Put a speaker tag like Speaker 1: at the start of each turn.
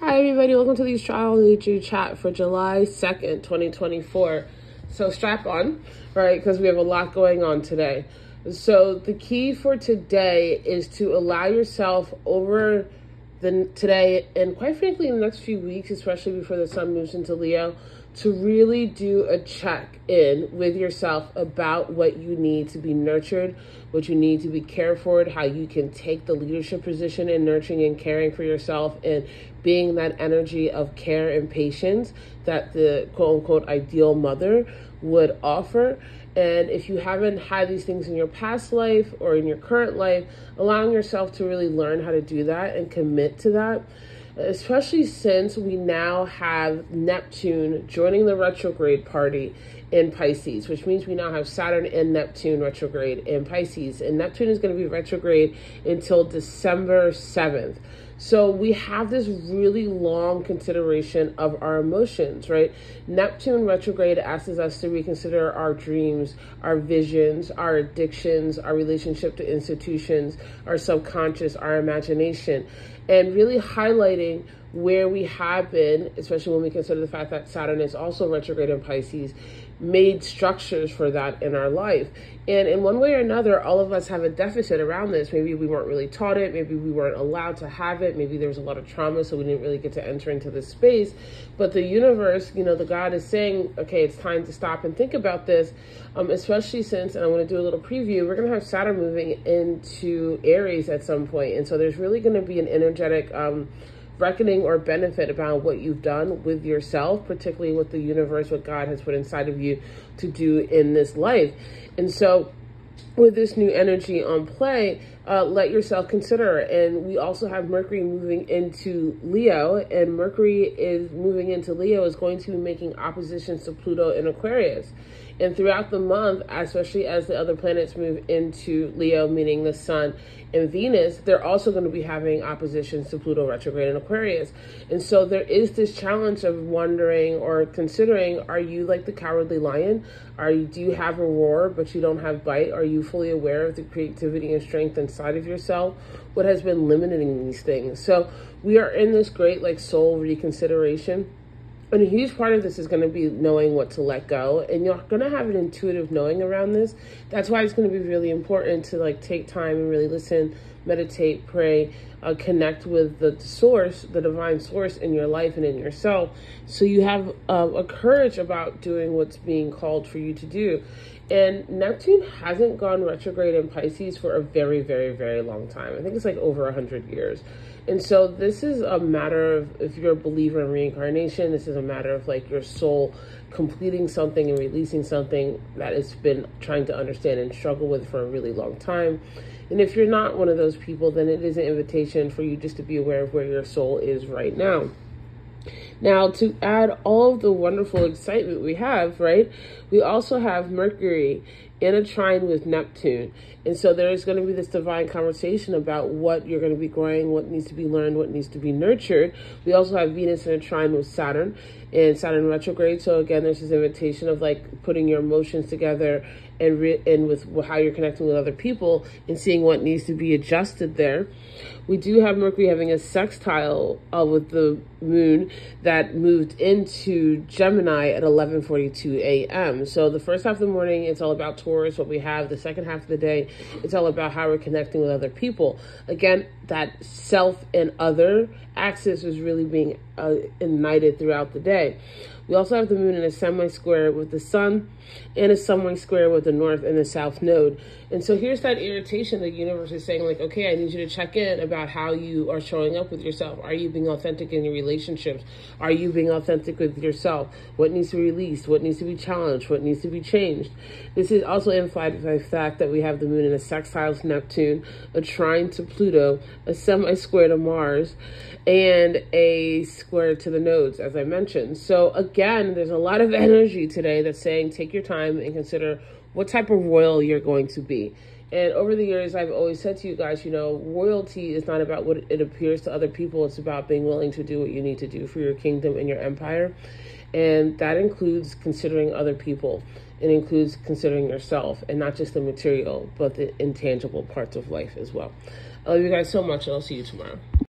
Speaker 1: Hi, everybody. Welcome to the astrology chat for July 2nd, 2024. So, strap on, right? Because we have a lot going on today. So, the key for today is to allow yourself over the today and quite frankly in the next few weeks especially before the sun moves into leo to really do a check in with yourself about what you need to be nurtured what you need to be cared for how you can take the leadership position in nurturing and caring for yourself and being that energy of care and patience that the quote unquote ideal mother would offer. And if you haven't had these things in your past life or in your current life, allowing yourself to really learn how to do that and commit to that, especially since we now have Neptune joining the retrograde party in Pisces, which means we now have Saturn and Neptune retrograde in Pisces. And Neptune is going to be retrograde until December 7th. So we have this really long consideration of our emotions, right? Neptune retrograde asks us to reconsider our dreams, our visions, our addictions, our relationship to institutions, our subconscious, our imagination, and really highlighting where we have been, especially when we consider the fact that Saturn is also retrograde in Pisces, made structures for that in our life. And in one way or another, all of us have a deficit around this. Maybe we weren't really taught it. Maybe we weren't allowed to have it. Maybe there was a lot of trauma, so we didn't really get to enter into this space. But the universe, you know, the God is saying, okay, it's time to stop and think about this, um, especially since, and I want to do a little preview, we're going to have Saturn moving into Aries at some point. And so there's really going to be an energetic, um, reckoning or benefit about what you've done with yourself, particularly with the universe, what God has put inside of you to do in this life. And so, with this new energy on play, uh, let yourself consider. And we also have Mercury moving into Leo, and Mercury is moving into Leo is going to be making oppositions to Pluto in Aquarius. And throughout the month, especially as the other planets move into Leo, meaning the Sun and Venus, they're also going to be having oppositions to Pluto retrograde in Aquarius. And so there is this challenge of wondering or considering are you like the cowardly lion? Are you, do you have a roar, but you don't have bite? Are you fully aware of the creativity and strength inside of yourself? What has been limiting these things? So we are in this great like soul reconsideration and a huge part of this is going to be knowing what to let go and you're going to have an intuitive knowing around this that's why it's going to be really important to like take time and really listen meditate pray uh, connect with the source the divine source in your life and in yourself. So you have uh, a courage about doing what's being called for you to do. And neptune hasn't gone retrograde in pisces for a very very very long time. I think it's like over 100 years. And so this is a matter of if you're a believer in reincarnation, this is a matter of like your soul completing something and releasing something that it's been trying to understand and struggle with for a really long time. And if you're not one of those people, then it is an invitation for you just to be aware of where your soul is right now. Now, to add all of the wonderful excitement we have, right, we also have Mercury in a trine with Neptune. And so there's going to be this divine conversation about what you're going to be growing, what needs to be learned, what needs to be nurtured. We also have Venus in a trine with Saturn and Saturn retrograde. So again, there's this invitation of like putting your emotions together and re- and with how you're connecting with other people and seeing what needs to be adjusted there. We do have Mercury having a sextile uh, with the moon that moved into Gemini at 11:42 a.m. So the first half of the morning it's all about Taurus, what we have. The second half of the day it's all about how we're connecting with other people. Again, that self and other axis is really being uh, ignited throughout the day. We also have the moon in a semi-square with the sun and a semi-square with the north and the south node. And so here's that irritation the universe is saying like, okay, I need you to check in about how you are showing up with yourself. Are you being authentic in your relationships? Are you being authentic with yourself? What needs to be released? What needs to be challenged? What needs to be changed? This is also implied by the fact that we have the moon in a sextile to Neptune, a trine to Pluto, a semi-square to Mars, and a square to the nodes, as I mentioned. So again, there's a lot of energy today that's saying take your time and consider what type of royal you're going to be. And over the years, I've always said to you guys, you know, royalty is not about what it appears to other people. It's about being willing to do what you need to do for your kingdom and your empire. And that includes considering other people. It includes considering yourself and not just the material, but the intangible parts of life as well. I love you guys so much, and I'll see you tomorrow.